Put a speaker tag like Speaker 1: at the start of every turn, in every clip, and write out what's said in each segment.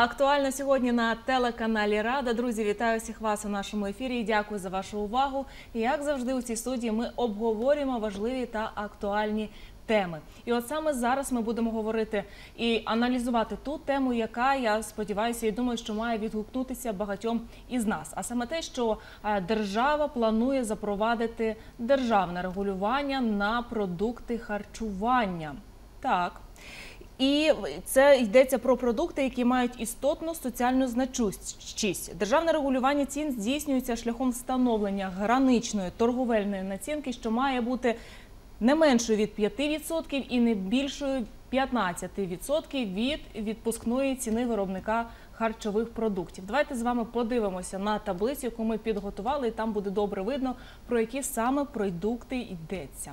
Speaker 1: Актуально сьогодні на телеканалі Рада. Друзі, вітаю всіх вас у нашому ефірі. і Дякую за вашу увагу. Як завжди, у цій студії ми обговорюємо важливі та актуальні теми. І от саме зараз ми будемо говорити і аналізувати ту тему, яка я сподіваюся і думаю, що має відгукнутися багатьом із нас. А саме те, що е, держава планує запровадити державне регулювання на продукти харчування. Так. І це йдеться про продукти, які мають істотну соціальну значущість. Державне регулювання цін здійснюється шляхом встановлення граничної торговельної націнки, що має бути не меншою від 5% і не більшою 15% від відпускної ціни виробника харчових продуктів. Давайте з вами подивимося на таблицю, яку ми підготували, і там буде добре видно, про які саме продукти йдеться.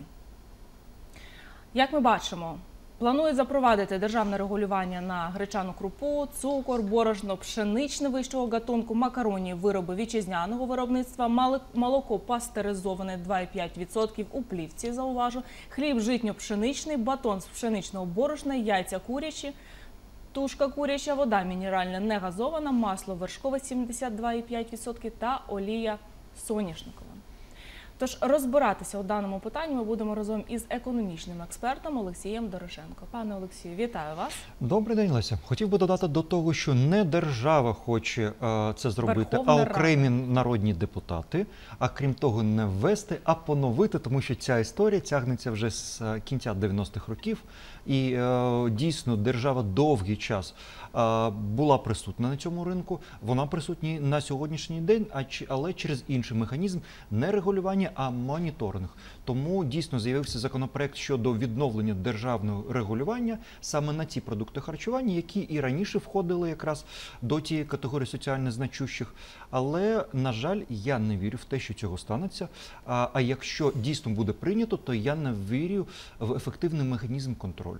Speaker 1: Як ми бачимо, Планують запровадити державне регулювання на гречану крупу, цукор, борошно, пшеничне вищого гатунку, макароні, вироби вітчизняного виробництва, молоко пастеризоване 2,5% у плівці. Зауважу, хліб житньо-пшеничний, батон з пшеничного борошна, яйця курячі, тушка куряча, вода мінеральна не газована, масло вершкове 72,5% та олія соняшникова. Тож розбиратися у даному питанні ми будемо разом із економічним експертом Олексієм Дорошенко. Пане Олексію, вітаю вас.
Speaker 2: Добрий день, Леся. Хотів би додати до того, що не держава хоче е, це зробити,
Speaker 1: Верховна
Speaker 2: а окремі народні депутати. А крім того, не ввести, а поновити, тому що ця історія тягнеться вже з е, кінця 90-х років. І е, дійсно держава довгий час е, була присутня на цьому ринку. Вона присутня на сьогоднішній день, але через інший механізм не регулювання, а моніторинг. Тому дійсно з'явився законопроект щодо відновлення державного регулювання саме на ті продукти харчування, які і раніше входили якраз до тієї категорії соціально значущих. Але на жаль, я не вірю в те, що цього станеться. А, а якщо дійсно буде прийнято, то я не вірю в ефективний механізм контролю.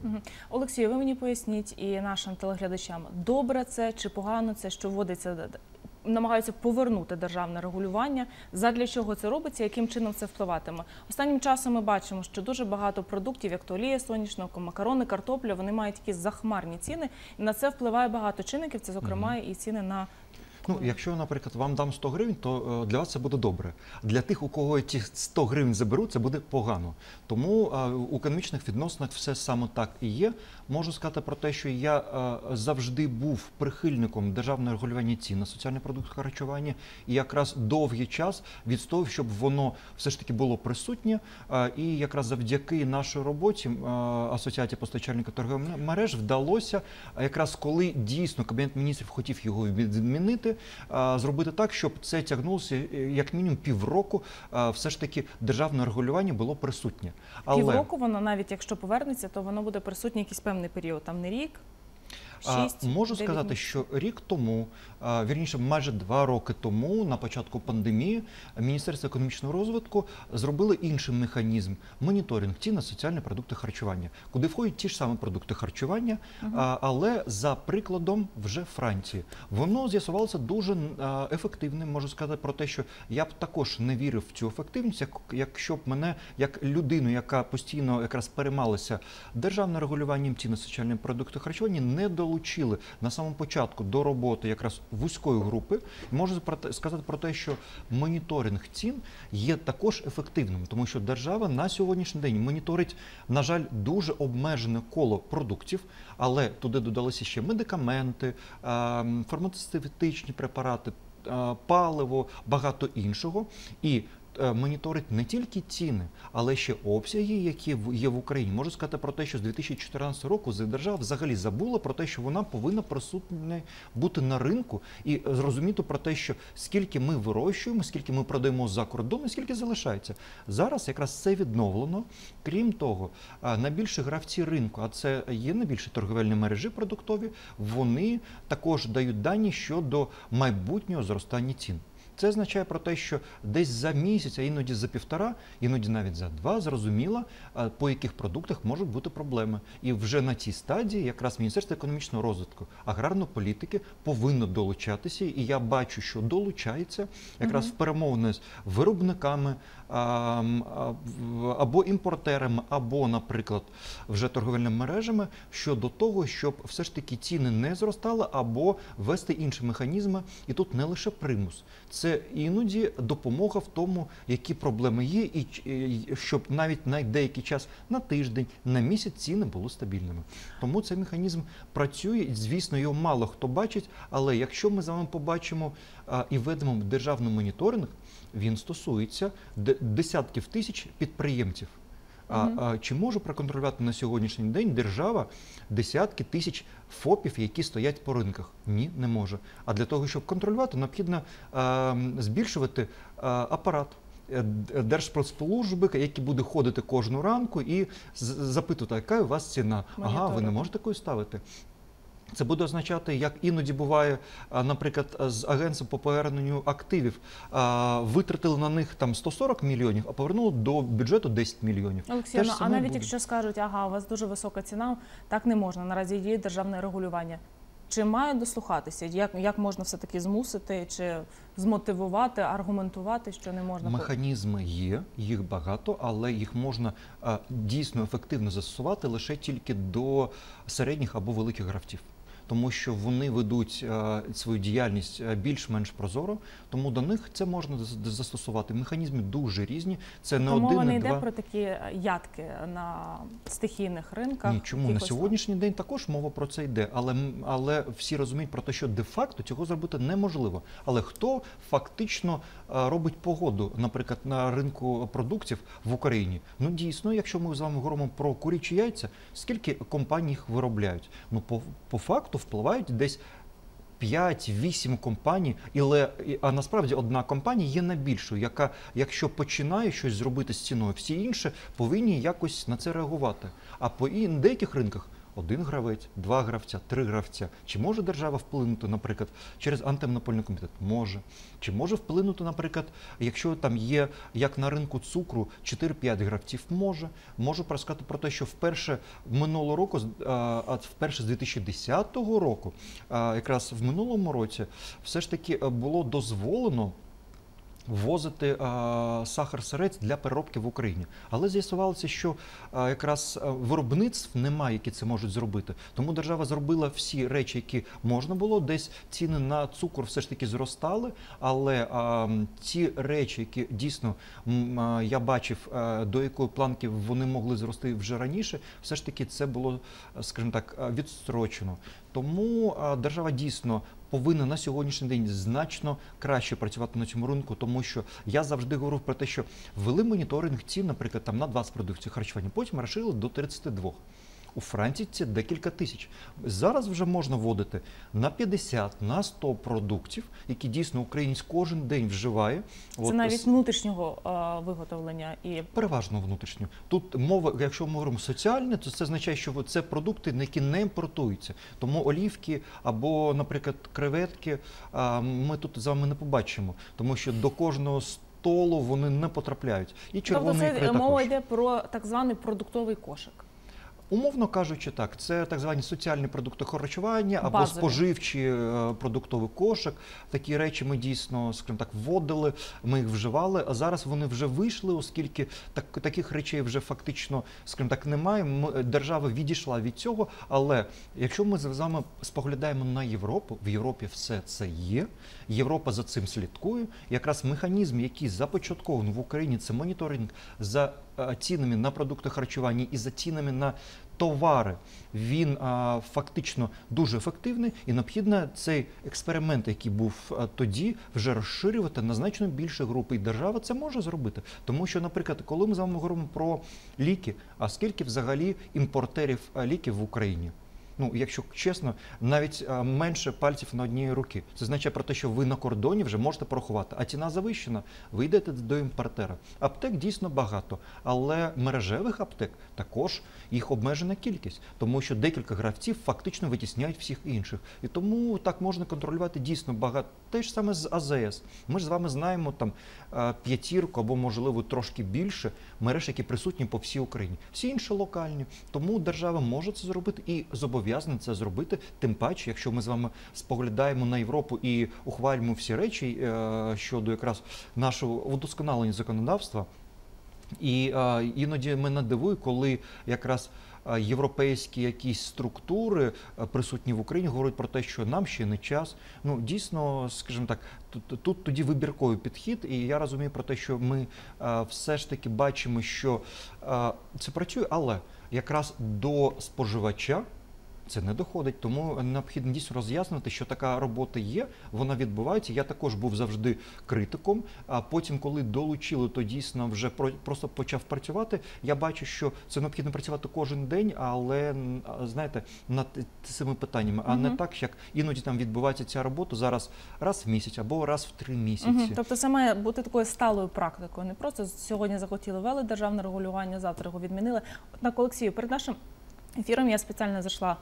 Speaker 1: Олексію, ви мені поясніть і нашим телеглядачам, добре це чи погано це, що вводиться, намагаються повернути державне регулювання. Задля чого це робиться, яким чином це впливатиме? Останнім часом ми бачимо, що дуже багато продуктів, як то олія сонячного, макарони, картопля, вони мають такі захмарні ціни, і на це впливає багато чинників. Це зокрема і ціни на
Speaker 2: Ну, якщо, наприклад, вам дам 100 гривень, то е, для вас це буде добре. Для тих, у кого ті 100 гривень заберуть, це буде погано. Тому е, у економічних відносинах все саме так і є. Можу сказати про те, що я е, завжди був прихильником державного регулювання цін на соціальні продукти харчування, і якраз довгий час відстояв, щоб воно все ж таки було присутнє. І якраз завдяки нашій роботі асоціації постачальників торгових мереж вдалося, якраз коли дійсно кабінет міністрів хотів його відмінити зробити так, щоб це тягнулося е, як мінімум півроку. Все ж таки державне регулювання було присутнє.
Speaker 1: Але... Півроку воно навіть якщо повернеться, то воно буде присутнє якийсь певний період, там не рік.
Speaker 2: 6, Можу сказати, місяців. що рік тому, вірніше, майже два роки тому, на початку пандемії, Міністерство економічного розвитку зробило інший механізм моніторинг цін на соціальні продукти харчування, куди входять ті ж самі продукти харчування, але за прикладом вже Франції. Воно з'ясувалося дуже ефективним. Можу сказати про те, що я б також не вірив в цю ефективність, якщо б мене як людину, яка постійно якраз переймалася державним регулюванням цін на соціальні продукти харчування, не долучили на самому початку до роботи якраз вузької групи, можу сказати про те, що моніторинг цін є також ефективним, тому що держава на сьогоднішній день моніторить, на жаль, дуже обмежене коло продуктів, але туди додалися ще медикаменти, фармацевтичні препарати. Паливо, багато іншого, і моніторить не тільки ціни, але ще обсяги, які є в Україні. Можу сказати про те, що з 2014 року держава взагалі забула про те, що вона повинна присутня бути на ринку і зрозуміти про те, що скільки ми вирощуємо, скільки ми продаємо за кордон, і скільки залишається. Зараз якраз це відновлено. Крім того, найбільші гравці ринку, а це є найбільші торговельні мережі продуктові, вони також дають дані щодо майбутнього зростання цін. Це означає про те, що десь за місяць, а іноді за півтора, іноді навіть за два, зрозуміло, по яких продуктах можуть бути проблеми. І вже на цій стадії якраз Міністерство економічного розвитку, аграрної політики повинно долучатися. І я бачу, що долучається якраз в перемовини з виробниками або імпортерами, або, наприклад, вже торговельними мережами щодо того, щоб все ж таки ціни не зростали, або ввести інші механізми. І тут не лише примус, це іноді допомога в тому, які проблеми є, і щоб навіть на деякий час на тиждень, на місяць ціни були стабільними. Тому цей механізм працює. Звісно, його мало хто бачить, але якщо ми з вами побачимо і введемо державний моніторинг, він стосується десятків тисяч підприємців. А, а чи може проконтролювати на сьогоднішній день держава десятки тисяч ФОПів, які стоять по ринках? Ні, не може. А для того, щоб контролювати, необхідно а, збільшувати а, апарат. е, д- який буде ходити кожну ранку і запитувати, яка у вас ціна. Ага, ви не можете такою ставити. Це буде означати, як іноді буває, наприклад, з агентством по поверненню активів витратили на них там 140 мільйонів, а повернули до бюджету 10 мільйонів.
Speaker 1: Олексій, ну, а навіть
Speaker 2: буде.
Speaker 1: якщо скажуть, ага, у вас дуже висока ціна, так не можна. Наразі є державне регулювання. Чи мають дослухатися? Як, як можна все таки змусити, чи змотивувати, аргументувати, що не можна
Speaker 2: Механізми є, їх багато, але їх можна а, дійсно ефективно застосувати лише тільки до середніх або великих гравців. Тому що вони ведуть свою діяльність більш-менш прозоро, тому до них це можна застосувати. Механізми дуже різні. Це не
Speaker 1: Тому
Speaker 2: один,
Speaker 1: не йде
Speaker 2: два.
Speaker 1: про такі е, ядки на стихійних ринках.
Speaker 2: Ні, чому на
Speaker 1: там.
Speaker 2: сьогоднішній день також мова про це йде, але але всі розуміють про те, що де-факто цього зробити неможливо. Але хто фактично робить погоду, наприклад, на ринку продуктів в Україні? Ну дійсно, якщо ми з вами говоримо про курячі яйця, скільки компаній їх виробляють? Ну по, по факту впливають десь. 5-8 компаній, але а насправді одна компанія є найбільшою, яка, якщо починає щось зробити з ціною, всі інші повинні якось на це реагувати. А по деяких ринках один гравець, два гравця, три гравця. Чи може держава вплинути, наприклад, через антимонопольний комітет? Може. Чи може вплинути, наприклад, якщо там є, як на ринку цукру, 4-5 гравців? Може. Можу розказати про те, що вперше минулого року, а вперше з 2010 року, якраз в минулому році, все ж таки е, було дозволено. Ввозити сахар сирець для переробки в Україні, але з'ясувалося, що якраз виробництв немає, які це можуть зробити. Тому держава зробила всі речі, які можна було. Десь ціни на цукор все ж таки зростали. Але ті речі, які дійсно я бачив, до якої планки вони могли зрости вже раніше, все ж таки це було, скажімо так, відстрочено. Тому держава дійсно повинна на сьогоднішній день значно краще працювати на цьому ринку, тому що я завжди говорив про те, що ввели моніторинг цін, наприклад, там на 20 продуктів харчування, потім розширили до 32. У Франції це декілька тисяч. Зараз вже можна вводити на 50, на 100 продуктів, які дійсно українець кожен день вживає.
Speaker 1: Це
Speaker 2: От,
Speaker 1: навіть внутрішнього е, виготовлення і
Speaker 2: Переважно внутрішньо. Тут мова, якщо ми говоримо соціальне, то це означає, що це продукти, які не імпортуються. Тому олівки або, наприклад, креветки а, ми тут з вами не побачимо, тому що до кожного столу вони не потрапляють. І
Speaker 1: тобто це е, мова йде про так званий продуктовий кошик.
Speaker 2: Умовно кажучи, так, це так звані соціальні продукти харчування або
Speaker 1: Базові.
Speaker 2: споживчі е, продуктовий кошик. Такі речі ми дійсно, скажімо так, вводили, ми їх вживали. А зараз вони вже вийшли, оскільки так, таких речей вже фактично, скажімо так, немає. Ми, держава відійшла від цього. Але якщо ми з вами споглядаємо на Європу, в Європі все це є. Європа за цим слідкує. Якраз механізм, який започаткований в Україні, це моніторинг за е, цінами на продукти харчування і за цінами на товари. Він фактично дуже ефективний і необхідно цей експеримент, який був тоді, вже розширювати на значно більше групи. І держава це може зробити. Тому що, наприклад, коли ми з вами говоримо про ліки, а скільки взагалі імпортерів ліків в Україні? Ну, якщо чесно, навіть менше пальців на одній руки. Це означає про те, що ви на кордоні вже можете порахувати. А ціна завищена, ви йдете до імпортера. Аптек дійсно багато, але мережевих аптек також їх обмежена кількість, тому що декілька гравців фактично витісняють всіх інших. І тому так можна контролювати дійсно багато. Те ж саме з АЗС. Ми ж з вами знаємо там п'ятірку або, можливо, трошки більше мереж, які присутні по всій Україні. Всі інші локальні. Тому держава може це зробити і зобов'язана це зробити. Тим паче, якщо ми з вами споглядаємо на Європу і ухвалюємо всі речі е, щодо якраз нашого удосконалення законодавства. І е, іноді мене дивує, коли якраз е, європейські якісь структури присутні в Україні говорять про те, що нам ще не час. Ну дійсно, скажімо так, тут, тут тоді вибірковий підхід, і я розумію про те, що ми все ж таки бачимо, що це працює, але якраз до споживача. Це не доходить, тому необхідно дійсно роз'яснити, що така робота є, вона відбувається. Я також був завжди критиком. А потім, коли долучили, то дійсно вже просто почав працювати. Я бачу, що це необхідно працювати кожен день, але знаєте, над цими питаннями, а не так, як іноді там відбувається ця робота зараз раз в місяць або раз в три місяці.
Speaker 1: Мгм. Тобто це має бути такою сталою практикою. Не просто сьогодні захотіли ввели державне регулювання, завтра його відмінили. Однак, Олексію, перед нашим ефіром я спеціально зайшла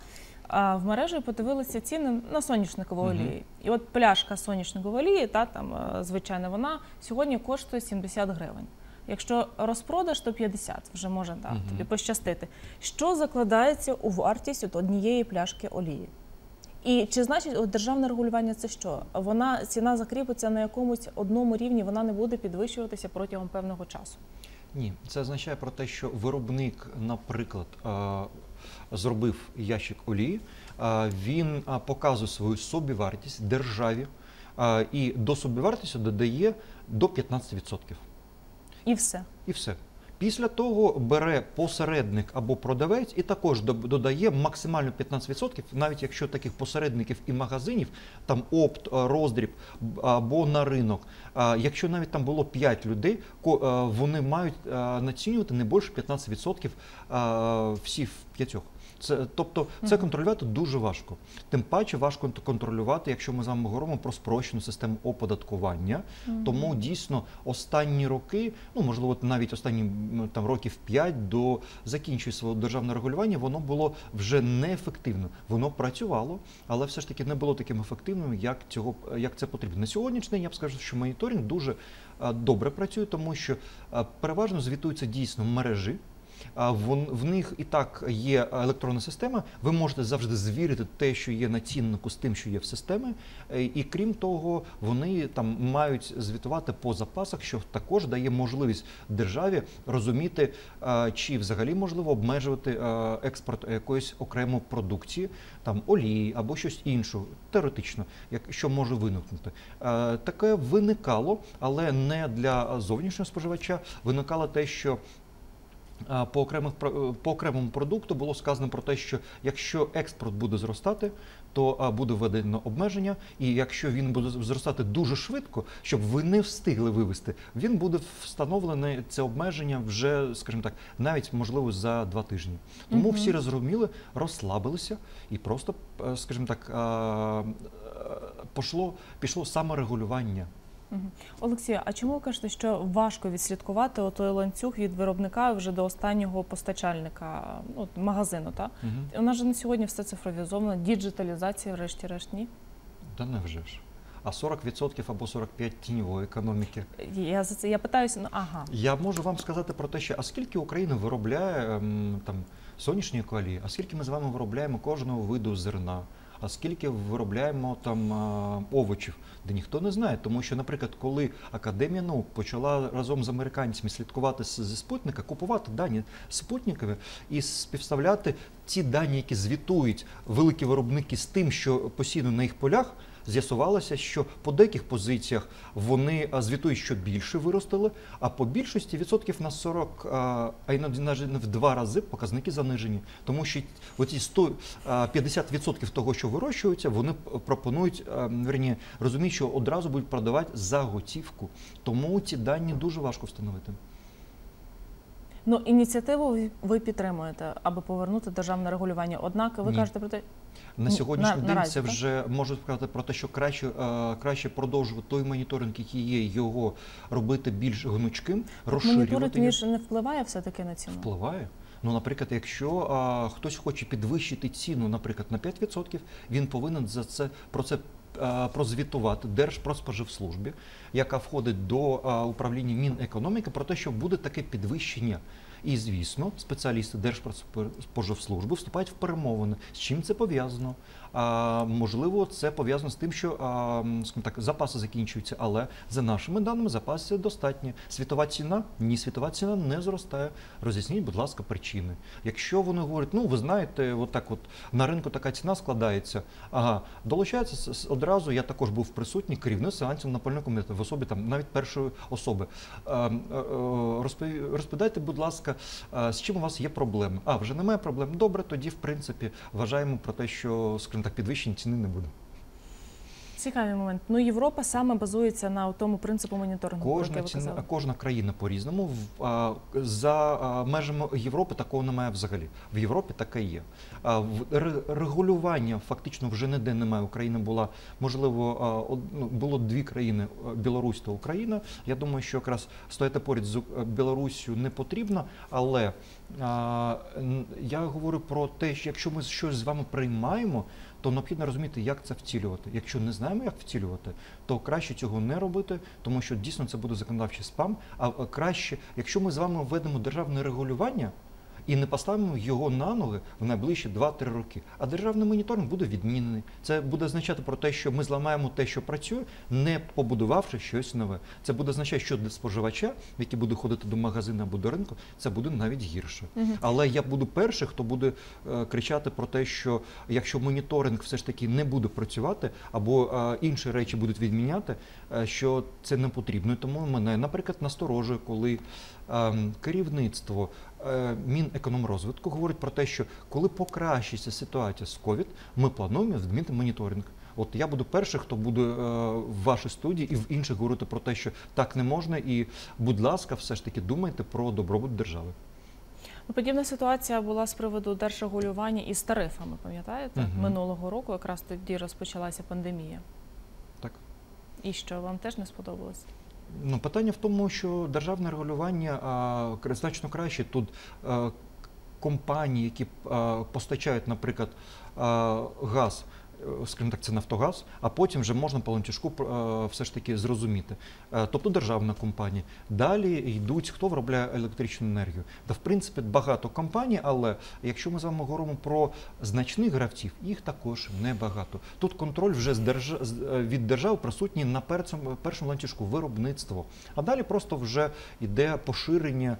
Speaker 1: в мережу і подивилася ціни на соняшникову олію. І от пляшка соняшникової олії, та там е, звичайно, вона сьогодні коштує 70 гривень. Якщо розпродаж, то 50, вже може да,
Speaker 2: Мгм.
Speaker 1: тобі пощастити. Що закладається у вартість от однієї пляшки олії? І чи значить от державне регулювання це що? Вона ціна закріпиться на якомусь одному рівні, вона не буде підвищуватися протягом певного часу.
Speaker 2: Ні, це означає про те, що виробник, наприклад, е, зробив ящик олії, він показує свою собівартість державі і до собівартості додає до 15%.
Speaker 1: І все.
Speaker 2: І все. Після того бере посередник або продавець і також додає максимально 15%, навіть якщо таких посередників і магазинів, там опт, роздріб або на ринок. Якщо навіть там було 5 людей, вони мають націнювати не більше 15% е, всі в п'ятьох. Це, тобто це контролювати дуже важко. Тим паче важко контролювати, якщо ми з вами говоримо про спрощену систему оподаткування. Тому дійсно останні роки, ну можливо, навіть останні там років 5 до закінчення свого державного регулювання, воно було вже неефективно. Воно працювало, але все ж таки не було таким ефективним, як цього як це потрібно. На сьогоднішній день я б скажу, що моніторинг дуже добре працює, тому що переважно звітуються дійсно мережі. В них і так є електронна система. Ви можете завжди звірити те, що є на ціннику, з тим, що є в системі. Е, І крім того, вони там мають звітувати по запасах, що також дає можливість державі розуміти, е, чи взагалі можливо обмежувати е, експорт якоїсь окремої продукції, там олії або щось іншого, теоретично, що може виникнути. Таке виникало, але не для зовнішнього споживача. Виникало те, що По окремих про- по окремому продукту було сказано про те, що якщо експорт буде зростати, то буде введено обмеження, і якщо він буде зростати дуже швидко, щоб ви не встигли вивести, він буде встановлене це обмеження вже, скажімо так, навіть можливо за два тижні. Тому
Speaker 1: Мгм.
Speaker 2: всі розуміли, розслабилися і просто, е, скажімо так, е, пошло пішло саморегулювання.
Speaker 1: Олексію, а чому ви кажете, що важко відслідкувати той ланцюг від виробника вже до останнього постачальника ну, от магазину? Та?
Speaker 2: Мгм.
Speaker 1: У нас же на сьогодні все цифровізовано, діджиталізація, врешті-решт, ні?
Speaker 2: Та невже ж. А 40% або 45% тіньової економіки.
Speaker 1: Я за це я питаюся, ну ага.
Speaker 2: Я можу вам сказати про те, що а скільки Україна виробляє ем, там сонячної олії, а скільки ми з вами виробляємо кожного виду зерна, а скільки виробляємо там овочів, де ніхто не знає. Тому що, наприклад, коли Академія наук почала разом з американцями слідкувати зі спутника, купувати дані спутникові і співставляти ті дані, які звітують великі виробники з тим, що постійно на їх полях. З'ясувалося, що по деяких позиціях вони звітують, що більше виростили, а по більшості відсотків на 40, а а іноді в два рази показники занижені. Тому що оці 100, а, 50% того, що вирощується, вони пропонують, верні, розуміють, що одразу будуть продавати за готівку. Тому ці дані дуже важко встановити.
Speaker 1: Ну, ініціативу ви- підтримуєте, аби повернути державне регулювання. Однак ви
Speaker 2: Ні.
Speaker 1: кажете про те,
Speaker 2: На
Speaker 1: Ну,
Speaker 2: сьогоднішній
Speaker 1: на-
Speaker 2: день
Speaker 1: наразі,
Speaker 2: це
Speaker 1: так?
Speaker 2: вже можу сказати про те, що краще, е, краще продовжувати той моніторинг, який є, його робити більш гнучким, розширювати
Speaker 1: моніторинг
Speaker 2: його.
Speaker 1: він ж не впливає все-таки на ціну.
Speaker 2: Впливає. Ну, наприклад, якщо а, хтось хоче підвищити ціну, наприклад, на 5%, він повинен за це про це прозвітувати Держпродспоживслужбі, яка входить до управління Мінекономіки, про те, що буде таке підвищення. І звісно, спеціалісти Держпродспоживслужби вступають в перемовини. З чим це пов'язано? А, можливо, це пов'язано з тим, що а, так, запаси закінчуються, але за нашими даними запаси достатні. Світова ціна? Ні, світова ціна не зростає. Роз'ясніть, будь ласка, причини. Якщо вони говорять, ну ви знаєте, от так от на ринку така ціна складається. Ага, долучається одразу. Я також був присутній керівник санкційно-напольного комітету в особі там навіть першої особи. Розпові- Розповідайте, будь ласка, з чим у вас є проблеми? А вже немає проблем. Добре, тоді в принципі вважаємо про те, що скажімо так, підвищення ціни не буде.
Speaker 1: Цікавий момент. Ну, Європа саме базується на тому принципу моніторингу,
Speaker 2: Кожна
Speaker 1: ви
Speaker 2: ціна, кожна країна по-різному. В- За межами Європи такого немає взагалі. В Європі таке є. Регулювання фактично вже ніде немає. Україна була можливо ну, було дві країни Білорусь та Україна. Я думаю, що якраз стояти поряд з Ук- Білоруссю не потрібно, але я говорю про те, що якщо ми щось з вами приймаємо, то необхідно розуміти, як це втілювати. Якщо не знаємо, як втілювати, то краще цього не робити, тому що дійсно це буде законодавчий спам. А краще, якщо ми з вами введемо державне регулювання. І не поставимо його на ноги в найближчі 2-3 роки. А державний моніторинг буде відмінений. Це буде означати про те, що ми зламаємо те, що працює, не побудувавши щось нове. Це буде означати, що для споживача, який буде ходити до магазину або до ринку, це буде навіть гірше.
Speaker 1: Мгм.
Speaker 2: Але я буду перший, хто буде е, кричати про те, що якщо моніторинг все ж таки не буде працювати, або е, інші речі будуть відміняти, е, що це не потрібно. І Тому мене, наприклад, насторожує, коли е, керівництво Мінекономрозвитку говорить про те, що коли покращиться ситуація з ковід, ми плануємо відмінити моніторинг. От я буду перший, хто буде е, в вашій студії і в інших говорити про те, що так не можна, і будь ласка, все ж таки думайте про добробут держави.
Speaker 1: Ну, Подібна ситуація була з приводу держрегулювання із тарифами, пам'ятаєте?
Speaker 2: Мгм.
Speaker 1: Минулого року якраз тоді розпочалася пандемія.
Speaker 2: Так.
Speaker 1: І що вам теж не сподобалось?
Speaker 2: Ну, питання в тому, що державне регулювання а, значно краще. Тут а, компанії, які а, постачають, наприклад, а, газ. Е, Скажімо так, це Нафтогаз, а потім вже можна по ланцюжку е, все ж таки зрозуміти. Е, Тобто державна компанія. Далі йдуть, хто виробляє електричну енергію. Та в принципі багато компаній, але якщо ми з вами говоримо про значних гравців, їх також небагато. Тут контроль вже з держ... від держав присутній на перцем- першому ланцюжку виробництво. А далі просто вже йде поширення,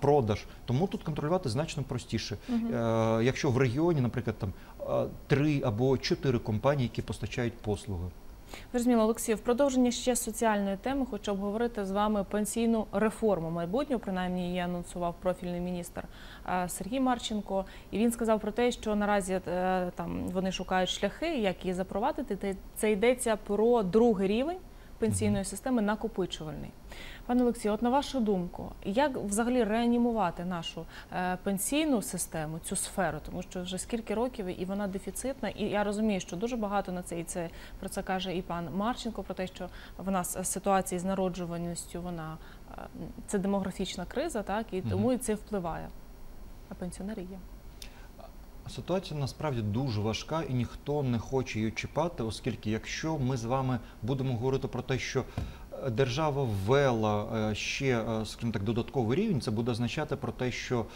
Speaker 2: продаж. Тому тут контролювати значно простіше. Якщо в регіоні, наприклад, там три або чотири компанії, які постачають послуги.
Speaker 1: Зрозуміло, Олексій, в продовження ще соціальної теми хочу обговорити з вами пенсійну реформу майбутню. Принаймні її анонсував профільний міністр е, Сергій Марченко. І він сказав про те, що наразі е, там вони шукають шляхи, як її запровадити. Це йдеться про другий рівень пенсійної системи накопичувальний. Пане Олексію, от на вашу думку, як взагалі реанімувати нашу е, пенсійну систему, цю сферу, тому що вже скільки років і вона дефіцитна, і я розумію, що дуже багато на це і це про це каже і пан Марченко, про те, що в нас ситуація з народжуваністю, вона е, це демографічна криза, так і тому і це впливає. А пенсіонери є.
Speaker 2: Ситуація насправді дуже важка і ніхто не хоче її чіпати, оскільки якщо ми з вами будемо говорити про те, що е, держава ввела е, ще, е, скажімо так, додатковий рівень, це буде означати про те, що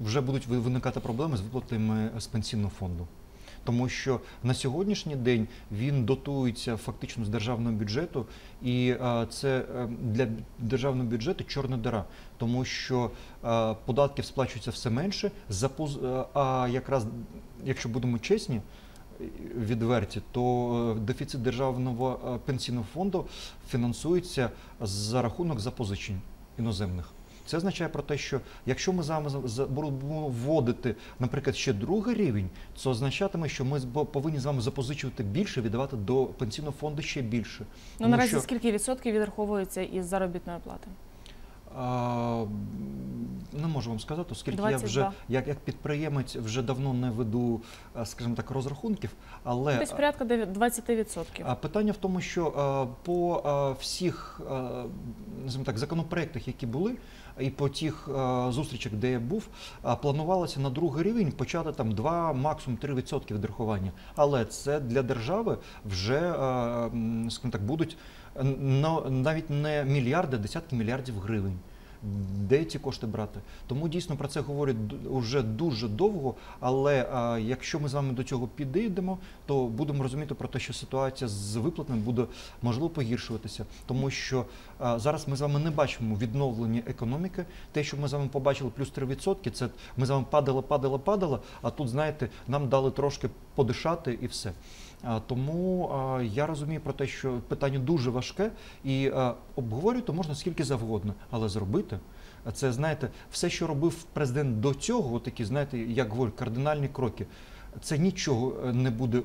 Speaker 2: вже будуть виникати проблеми з виплатами з пенсійного фонду. Тому що на сьогоднішній день він дотується фактично з державного бюджету, і е, це е, для державного бюджету чорна дира, тому що е, податків сплачується все менше. А якраз, якщо будемо чесні, відверті, то дефіцит державного пенсійного фонду фінансується за рахунок запозичень іноземних. Це означає про те, що якщо ми з вами будемо вводити, наприклад, ще другий рівень, це означатиме, що ми повинні з вами запозичувати більше, віддавати до пенсійного фонду ще більше.
Speaker 1: Ну наразі
Speaker 2: що-
Speaker 1: скільки відсотків відраховується із заробітної плати?
Speaker 2: Не можу вам сказати, оскільки
Speaker 1: 22.
Speaker 2: я вже як, як підприємець вже давно не веду, скажімо так, розрахунків, але
Speaker 1: Десь порядка 20%.
Speaker 2: а питання в тому, що е, по е, всіх е, так, законопроектах, які були, і по тих е, зустрічах, де я був, е, планувалося на другий рівень почати там 2, максимум 3% відрахування. Але це для держави вже, е, скажімо так, будуть е, навіть не мільярди, а десятки мільярдів гривень. Де ці кошти брати? Тому дійсно про це говорять вже дуже довго. Але а, якщо ми з вами до цього підійдемо, то будемо розуміти про те, що ситуація з виплатами буде можливо погіршуватися, тому що а, зараз ми з вами не бачимо відновлення економіки. Те, що ми з вами побачили, плюс 3%, це ми з вами падало, падало, падало. А тут, знаєте, нам дали трошки подишати і все. А, Тому я розумію про те, що питання дуже важке, і обговорювати можна скільки завгодно, але зробити. Це знаєте, все, що робив президент до цього, такі, знаєте, як говорю, кардинальні кроки. Це нічого е, не буде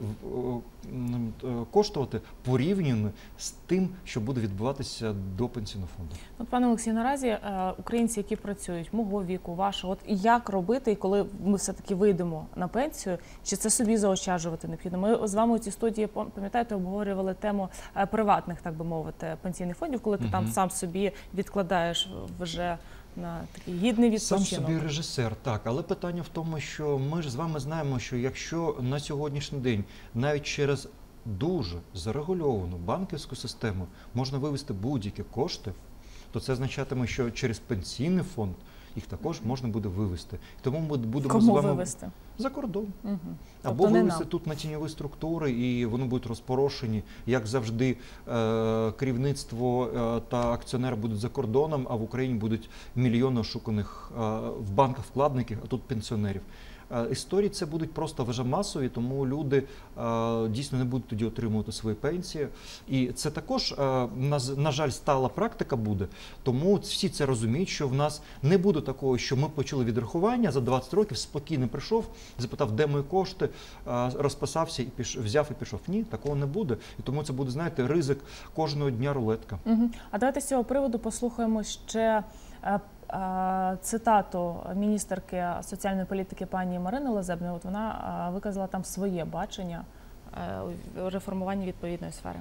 Speaker 2: м, е, коштувати порівняно з тим, що буде відбуватися до пенсійного фонду.
Speaker 1: От, пане Олексію, наразі е, українці, які працюють мого віку, вашого, от як робити, коли ми все таки вийдемо на пенсію, чи це собі заощаджувати необхідно? Ми з вами у цій студії пам- пам'ятаєте, обговорювали тему е, приватних, так би мовити, пенсійних фондів, коли ти там сам собі відкладаєш вже на такий гідний
Speaker 2: Сам собі режисер, так, але питання в тому, що ми ж з вами знаємо, що якщо на сьогоднішній день навіть через дуже зарегульовану банківську систему можна вивести будь-які кошти, то це означатиме, що через пенсійний фонд їх також можна буде вивести. Тому ми будемо з вами
Speaker 1: вивести?
Speaker 2: за кордон.
Speaker 1: Угу.
Speaker 2: Або
Speaker 1: Тобто
Speaker 2: вивести
Speaker 1: нам.
Speaker 2: тут на тіньові структури, і вони будуть розпорошені, як завжди, е, керівництво е, та акціонери будуть за кордоном, а в Україні будуть мільйони ошуканих е, в банках вкладників, а тут пенсіонерів. Е, Історії це будуть просто вже масові, тому люди е, дійсно не будуть тоді отримувати свої пенсії. І це також, е, на, жаль, стала практика буде. Тому всі це розуміють, що в нас не буде такого, що ми почали відрахування за 20 років, спокійно прийшов, запитав, де мої кошти, розписався і піш, взяв і пішов. Ні, такого не буде. І тому це буде, знаєте, ризик кожного дня рулетка.
Speaker 1: Угу. А давайте з цього приводу послухаємо ще цитату міністерки соціальної політики пані Марини Лазебної. От вона виказала там своє бачення е, у реформуванні відповідної сфери.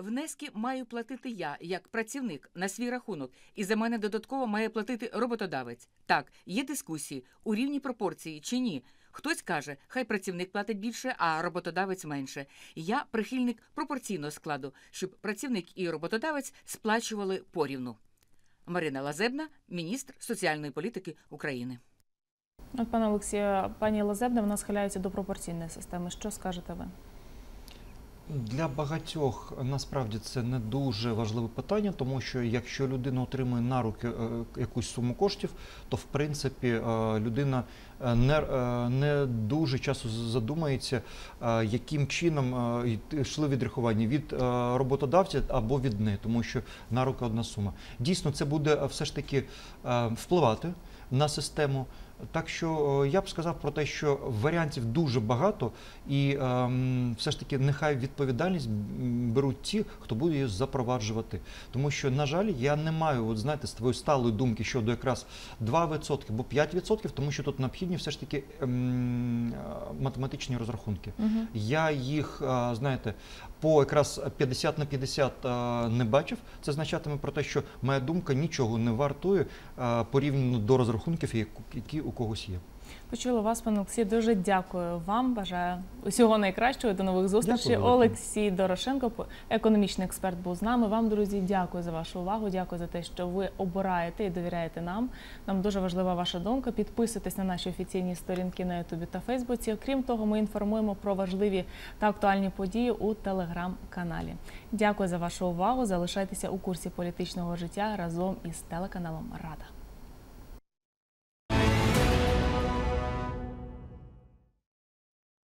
Speaker 3: Внески маю платити я як працівник на свій рахунок, і за мене додатково має платити роботодавець. Так, є дискусії у рівні пропорції чи ні. Хтось каже, хай працівник платить більше, а роботодавець менше. Я прихильник пропорційного складу, щоб працівник і роботодавець сплачували порівну. Марина Лазебна, міністр соціальної політики України.
Speaker 1: От пане Олексію, пані Лазебна, вона схиляється до пропорційної системи. Що скажете ви?
Speaker 2: Для багатьох насправді це не дуже важливе питання, тому що якщо людина отримує на руки е, якусь суму коштів, то в принципі е, людина е, не, не дуже часто задумається, яким чином йшли відрахування від роботодавця або від неї, тому що на руки одна сума. Дійсно, це буде все ж таки впливати на систему. Так що е, я б сказав про те, що варіантів дуже багато, і ем, все ж таки нехай відповідальність беруть ті, хто буде її запроваджувати. Тому що, на жаль, я не маю, от знаєте, з твоєї сталої думки щодо якраз 2% або 5%, тому що тут необхідні все ж таки ем, е, математичні розрахунки.
Speaker 1: Угу.
Speaker 2: Я їх, е, знаєте, по якраз 50 на 50 е, не бачив. Це означатиме про те, що моя думка нічого не вартує е, порівняно до розрахунків, як- які у когось є.
Speaker 1: Почула вас, пане Олексій. Дуже дякую вам. Бажаю усього найкращого. До нових зустрічей.
Speaker 2: Дякую.
Speaker 1: Олексій Дорошенко, економічний експерт, був з нами. Вам, друзі, дякую за вашу увагу. Дякую за те, що ви обираєте і довіряєте нам. Нам дуже важлива ваша думка. Підписуйтесь на наші офіційні сторінки на Ютубі та Фейсбуці. Окрім того, ми інформуємо про важливі та актуальні події у телеграм-каналі. Дякую за вашу увагу. Залишайтеся у курсі політичного життя разом із телеканалом Рада.